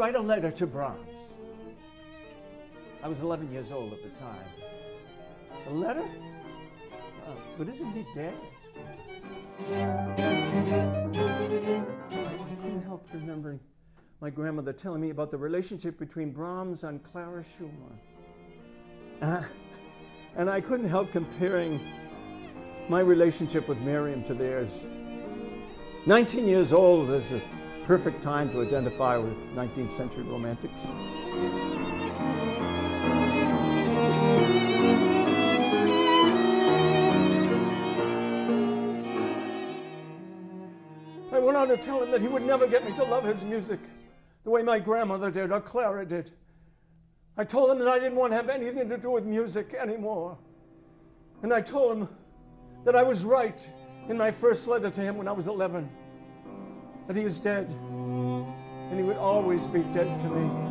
write a letter to Brahms. I was 11 years old at the time. A letter? Uh, but isn't he dead? I couldn't help remembering my grandmother telling me about the relationship between Brahms and Clara Schumann. Uh, and I couldn't help comparing my relationship with Miriam to theirs. 19 years old is a perfect time to identify with 19th century romantics. I went on to tell him that he would never get me to love his music the way my grandmother did or Clara did. I told him that I didn't want to have anything to do with music anymore. And I told him that I was right in my first letter to him when I was 11, that he was dead, and he would always be dead to me.